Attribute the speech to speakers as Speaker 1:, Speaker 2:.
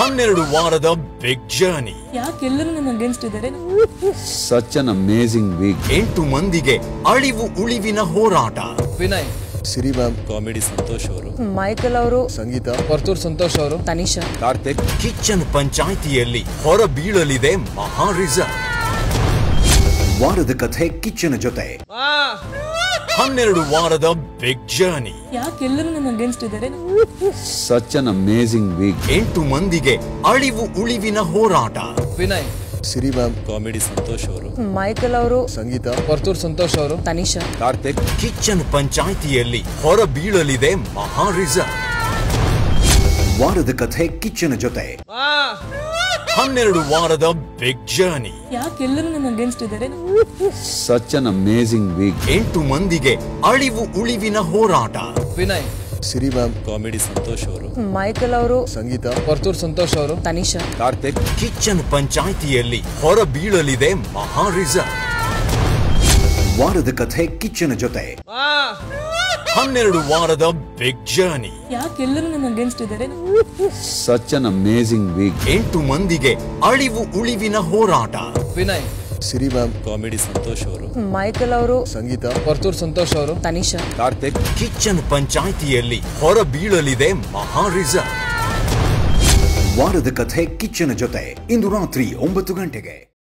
Speaker 1: ಹನ್ನೆರಡು ವಾರದ big journey
Speaker 2: ನನ್ನ ಅಗೇನ್ಸ್ಟ್ ಇದ್ದಾರೆ?
Speaker 3: Amazing week.
Speaker 1: ಎಂಟು ಮಂದಿಗೆ ಅಳಿವು ಉಳಿವಿನ ಹೋರಾಟ.
Speaker 4: ವಿನಯ್.
Speaker 5: ಸಿರಿ ಮ್ಯಾಮ್.
Speaker 6: ಕಾಮಿಡಿ ಸಂತೋಷ್ ಅವರು.
Speaker 2: ಮೈಕಲ್ ಅವರು.
Speaker 5: ಸಂಗೀತ.
Speaker 4: ಪರ್ತೂರ್ ಸಂತೋಷ್ ಅವರು.
Speaker 2: ತನಿಷಾ.
Speaker 3: ಕಾರ್ತಿಕ್.
Speaker 1: ಕಿಚನ್ ಪಂಚಾಯಿತಿಯಲ್ಲಿ ಹೊರ ಬೀಳಲಿದೆ ಮಹಾ ರಿಸರ್ವ್.
Speaker 3: ವಾರದ ಕಥೆ ಕಿಚನ್ ಜೊತೆ.
Speaker 1: ಹನ್ನೆರಡು ವಾರದ ಬಿಗ್ ಜರ್ನಿ
Speaker 2: ಯಾಕೆಲ್ಲರೂ ನನ್ನ ಅಗೇನ್ಸ್ಟ್ ಇದ್ದಾರೆ?
Speaker 3: Such an amazing week.
Speaker 1: ಎಂಟು ಮಂದಿಗೆ ಅಳಿವು ಉಳಿವಿನ ಹೋರಾಟ.
Speaker 4: ವಿನಯ್.
Speaker 5: ಸಿರಿ ಮ್ಯಾಮ್.
Speaker 6: ಕಾಮಿಡಿ ಸಂತೋಷ್ ಅವರು.
Speaker 2: ಮೈಕಲ್ ಅವರು.
Speaker 5: ಸಂಗೀತ.
Speaker 4: ಪರ್ತೂರ್ ಸಂತೋಷ್ ಅವರು.
Speaker 2: ತನಿಷಾ.
Speaker 3: ಕಾರ್ತಿಕ್.
Speaker 1: ಕಿಚನ್ ಪಂಚಾಯಿತಿಯಲ್ಲಿ ಹೊರ ಬೀಳಲಿದೆ ಮಹಾ ರಿಸಲ್ಟ್
Speaker 3: ವಾರದ ಕಥೆ ಕಿಚ್ಚನ ಜೊತೆ.
Speaker 1: ಹನ್ನೆರಡು ವಾರದ ಬಿಗ್ ಜರ್ನಿ
Speaker 2: ಯಾಕೆಲ್ಲರೂ ನನ್ನ ಅಗೇನ್ಸ್ಟ್ ಇದ್ದಾರೆ?
Speaker 3: ಸಚ್ ಅನ್ ಅಮೇಸಿಂಗ್ ವೀಕ್
Speaker 1: ಎಂಟು ಮಂದಿಗೆ ಅಳಿವು ಉಳಿವಿನ ಹೋರಾಟ.
Speaker 4: ವಿನಯ್.
Speaker 5: ಸಿರಿ ಮ್ಯಾಮ್.
Speaker 6: ಕಾಮಿಡಿ ಸಂತೋಷ್ ಅವರು.
Speaker 2: ಮೈಕಲ್ ಅವರು.
Speaker 5: ಸಂಗೀತ.
Speaker 4: ಪರ್ತೂರ್ ಸಂತೋಷ್ ಅವರು.
Speaker 2: ತನಿಷಾ.
Speaker 3: ಕಾರ್ತಿಕ್.
Speaker 1: ಕಿಚನ್ ಪಂಚಾಯಿತಿಯಲ್ಲಿ ಹೊರ ಬೀಳಲಿದೆ ಮಹಾ ರಿಸಲ್ಟ್
Speaker 3: ವಾರದ ಕಥೆ ಕಿಚ್ಚನ ಜೊತೆ.
Speaker 1: ಹನ್ನೆರಡು ವಾರದ ಬಿಗ್ ಜರ್ನಿ
Speaker 2: ಯಾಕೆಲ್ಲರೂ ನನ್ನ ಅಗೇನ್ಸ್ಟ್ ಇದ್ದಾರೆ?
Speaker 3: ಸಚ್ ಅನ್ ಅಮೇಸಿಂಗ್ ವೀಕ್
Speaker 1: ಎಂಟು ಮಂದಿಗೆ ಅಳಿವು ಉಳಿವಿನ ಹೋರಾಟ.
Speaker 4: ವಿನಯ್.
Speaker 5: ಸಿರಿ ಮ್ಯಾಮ್.
Speaker 6: ಕಾಮಿಡಿ ಸಂತೋಷ್ ಅವರು.
Speaker 2: ಮೈಕಲ್ ಅವರು.
Speaker 5: ಸಂಗೀತ.
Speaker 4: ಪರ್ತೂರ್ ಸಂತೋಷ್ ಅವರು.
Speaker 2: ತನಿಷಾ.
Speaker 3: ಕಾರ್ತಿಕ್.
Speaker 1: ಕಿಚನ್ ಪಂಚಾಯಿತಿಯಲ್ಲಿ ಹೊರ ಬೀಳಲಿದೆ ಮಹಾ ರಿಸರ್ವ್
Speaker 3: ವಾರದ ಕಥೆ ಕಿಚನ್ ಜೊತೆ ಇಂದು ರಾತ್ರಿ ಒಂಬತ್ತು ಗಂಟೆಗೆ.